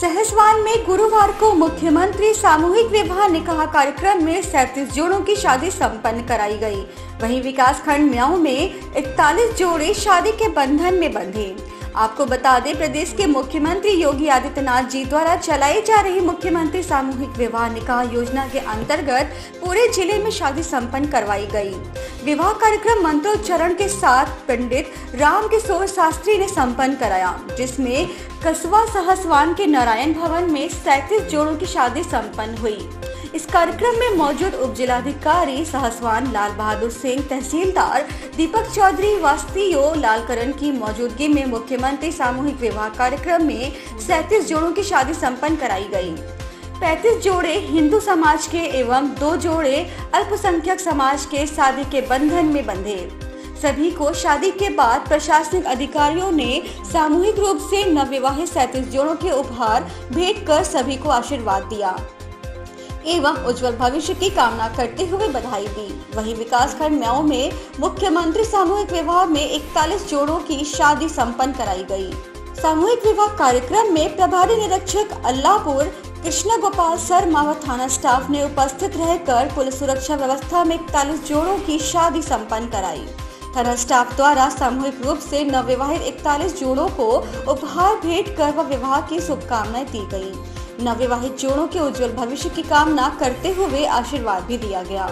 शुक्रवार को मुख्यमंत्री सामूहिक विवाह निकाह कार्यक्रम में सैतीस जोड़ों की शादी संपन्न कराई गई। वहीं विकास खंड म्याऊ में इकतालीस जोड़े शादी के बंधन में बंधे। आपको बता दें, प्रदेश के मुख्यमंत्री योगी आदित्यनाथ जी द्वारा चलाई जा रही मुख्यमंत्री सामूहिक विवाह निकाह योजना के अंतर्गत पूरे ज़िले में शादी संपन्न करवाई गई। विवाह कार्यक्रम मंत्रोच्चारण के साथ पंडित राम किशोर शास्त्री ने संपन्न कराया, जिसमें कस्बा सहसवान के नारायण भवन में सैतीस जोड़ों की शादी संपन्न हुई इस कार्यक्रम में मौजूद उप जिलाधिकारी सहसवान लाल बहादुर सिंह, तहसीलदार दीपक चौधरी वास्तियो लालकरण की मौजूदगी में मुख्यमंत्री सामूहिक विवाह कार्यक्रम में सैतीस जोड़ों की शादी संपन्न कराई गई 35 जोड़े हिंदू समाज के एवं दो जोड़े अल्पसंख्यक समाज के शादी के बंधन में बंधे। सभी को शादी के बाद प्रशासनिक अधिकारियों ने सामूहिक रूप से नवविवाहित सैतीस जोड़ों के उपहार भेंट कर सभी को आशीर्वाद दिया। एवं उज्जवल भविष्य की कामना करते हुए बधाई दी। वहीं विकास खंड म्याऊ में मुख्यमंत्री सामूहिक विवाह में इकतालीस जोड़ों की शादी संपन्न कराई गई। सामूहिक विवाह कार्यक्रम में प्रभारी निरीक्षक अल्लाहपुर, कृष्ण गोपाल शर्मा व थाना स्टाफ ने उपस्थित रहकर पुलिस सुरक्षा व्यवस्था में इकतालीस जोड़ों की शादी संपन्न कराई। थाना स्टाफ द्वारा सामूहिक रूप से नवविवाहित इकतालीस जोड़ों को उपहार भेंट कर व विवाह की शुभकामनाएँ दी गई नवविवाहित जोड़ों के उज्जवल भविष्य की कामना करते हुए आशीर्वाद भी दिया गया।